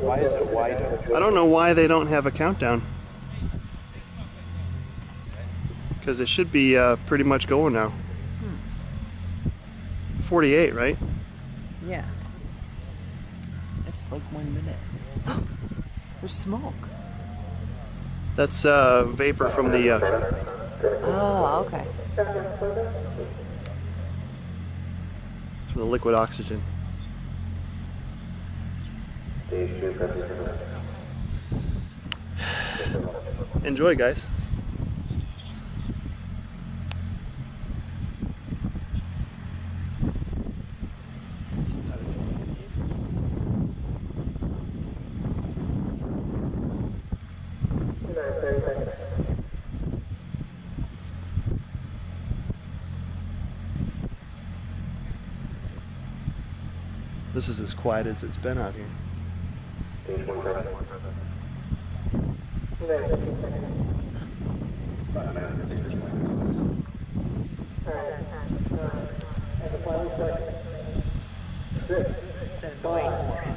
Why is it wider? I don't know why they don't have a countdown. Because it should be uh, pretty much going now. 48, right? Yeah. It's like one minute. There's smoke. That's uh, vapor from the. Uh, Oh, okay. from the liquid oxygen. Enjoy, guys. This is as quiet as it's been out here.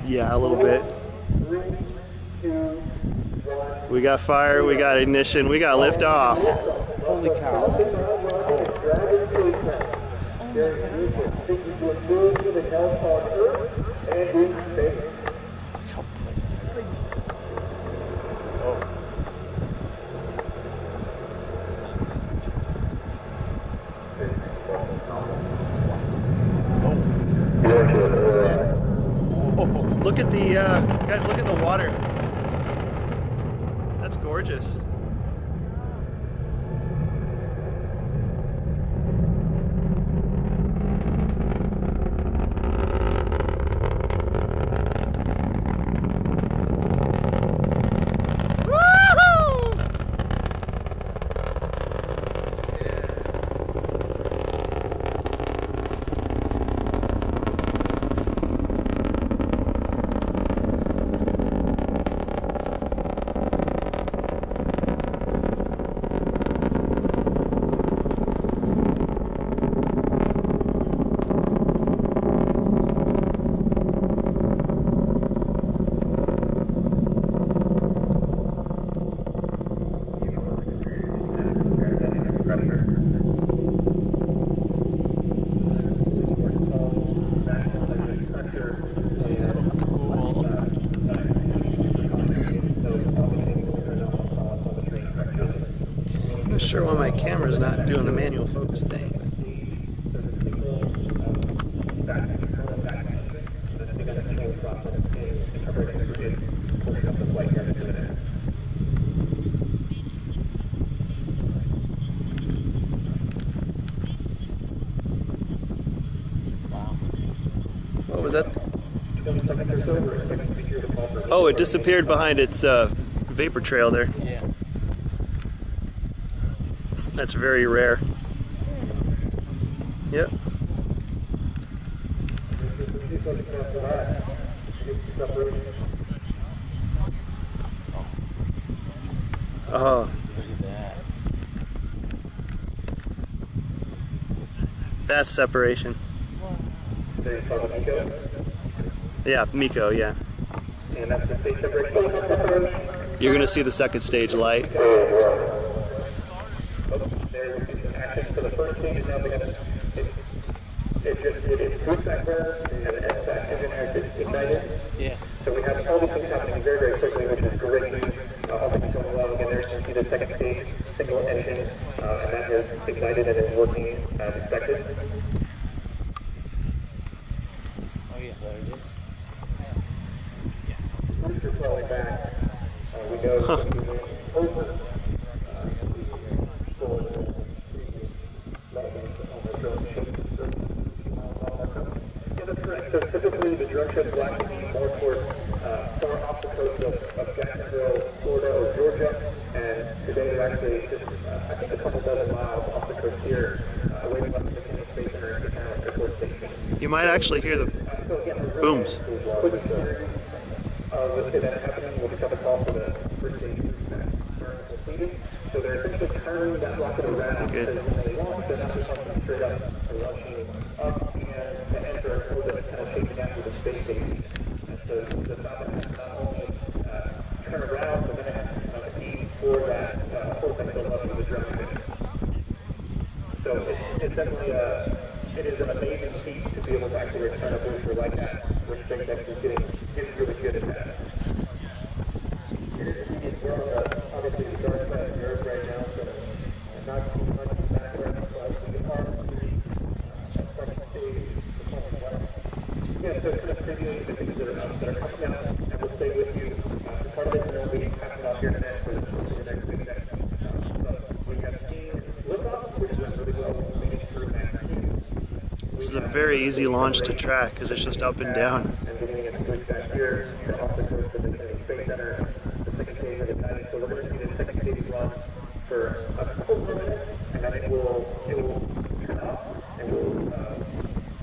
Yeah, a little bit. We got fire, we got ignition, we got lift off. Holy cow. Look guys, look at the water. That's gorgeous. Sure why my camera's not doing the manual focus thing. What was that? Oh, it disappeared behind its uh, vapor trail there. Yeah. That's very rare. Yep. Oh, Look that. that's separation. Yeah, MECO, yeah. You're gonna see the second stage light. You. Oh yeah, over uh, for the previous levels on the drone ship. Yeah, that's correct. So typically, the drone ships will actually be more towards uh, far off the coast of, of Jacksonville, Florida, or Georgia. And today, they're actually just, uh, You might actually hear the booms. quick series of this event happening. We'll just have a call for the first stage turn completed. So they're essentially turning that rocket around Good. so when they launch, then after something straight up, are launching up and to enter orbit, kind of taking after the space station. Definitely uh, it is an amazing feat to be able to actually return a booster like that, which things actually getting getting really good at that. It is it's well, uh, obviously the dark side of the earth right now, so uh, not too much in the background, but we are really uh, starting to see the common weather. Yeah, so kind of previewing the things that are, uh, that are coming out, and we'll stay with you. Uh, so part of it will be happening out here tonight for the, for the next week. Next. Uh, but we have seen liftoffs, which is doing really well. We're making through that. This is a very easy launch to track because it's just up and down. for a couple minutes, and then it will it will cut up, and will uh,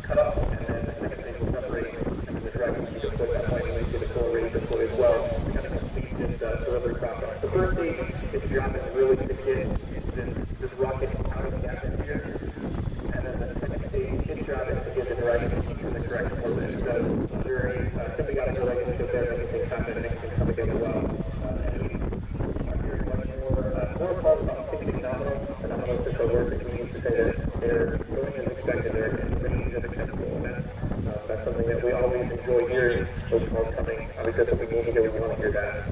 cut up, and then the second stage will separate, and then the dragon will deploy that point, and we see the core ready to deploy as well to kind of complete this uh, delivery process. The first stage is dropping really to get this, this rocket out of the atmosphere and then the second stage, his job is to get the dragon into the correct orbit. So very uh, symbiotic relationship there, making things happen and making things come together well. Uh, and we are hearing much more, uh, more calls about something phenomenal, and I'm not acceptable, and that's, uh, something that we always enjoy hearing, coming, uh, because we want to hear that.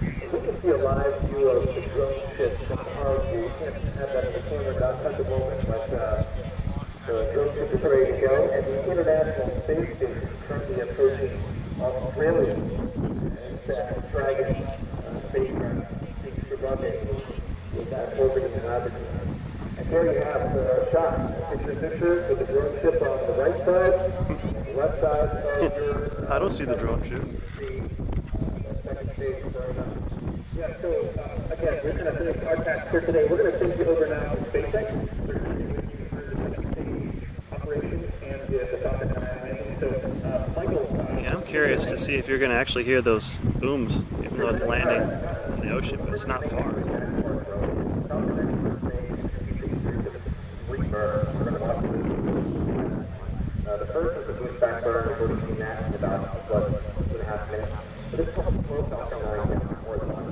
We can see a live view of the drone ship from our view. We can't have that in the not but uh, the drone ship is ready to go, and the International Space Station is currently approaching Dragon uh, spacecraft. And there you have the shot. Picture picture with the drone ship on the right side, the left side of your I don't see the drone ship. yeah, so uh, again, we're going to finish our task for today. We're going to send you over now to SpaceX. They're going to be with you through the second stage operation and the, the Falcon 9 landing. So, uh, Michael, uh, Yeah, I'm curious to see if you're going to actually hear those booms, even though it's landing in the ocean, but it's not far. Uh, the first is the boost back burn. Already in about, what, two and a half minutes. But this one, slow Falcon 9 down more than one.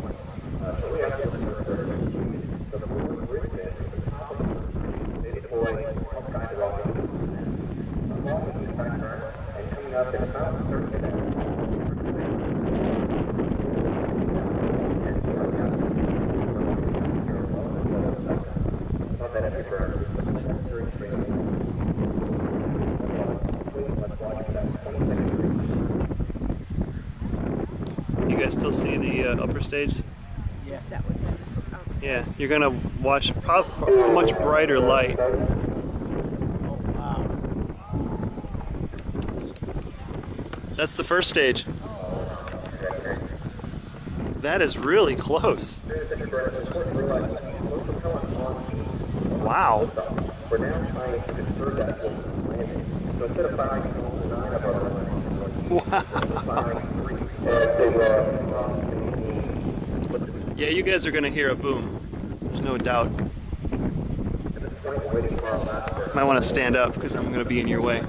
Uh, so we have to listen to the the forward bridge bit at the top of the roof. They deploy all kinds of rockets. Along with boost back burn, and coming up in about 30 minutes. And so we have not that every burn, but during training. You guys still see the uh, upper stage? Yeah. That would Yeah, you're going to watch prob- a much brighter light. That's the first stage. That is really close. Wow. We're now trying to convert that landing. So instead of firing nine of our landings, we're firing three. And they were, Yeah, you guys are to hear a boom. There's no doubt. Might want to stand up because I'm to be in your way.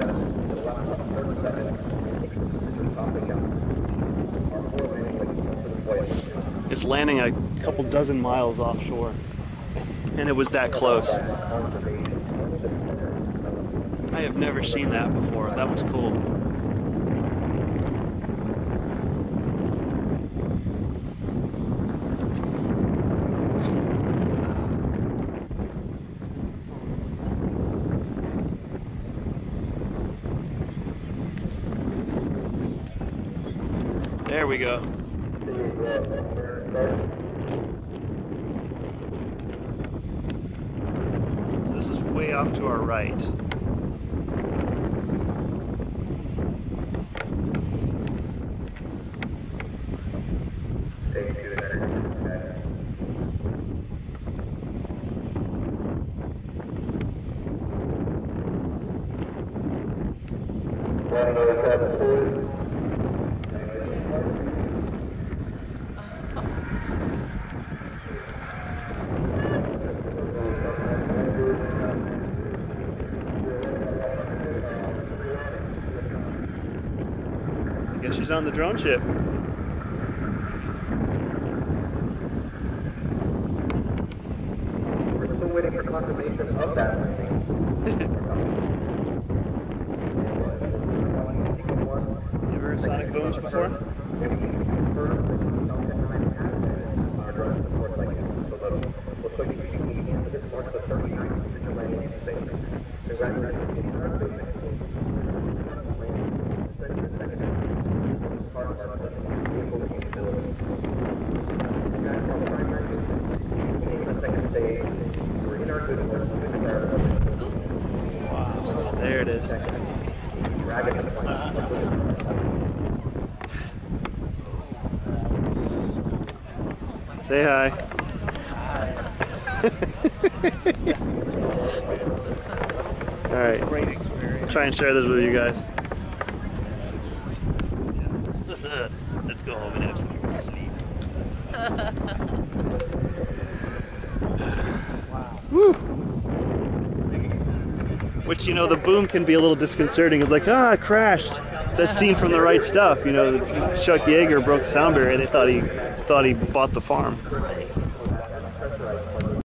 It's landing a couple dozen miles offshore. And it was that close. I have never seen that before. That was cool. There we go. So this is way off to our right. Guess she's on the drone ship. We're still waiting for confirmation of that landing. heard sonic booms before? There it is. Say hi. All right, Great experience. try and share this with you guys. Let's go home and have some sleep. Which you know, the boom can be a little disconcerting. It's like, ah, it crashed. That's seen from the right stuff. You know, Chuck Yeager broke the sound barrier. They thought he thought he bought the farm.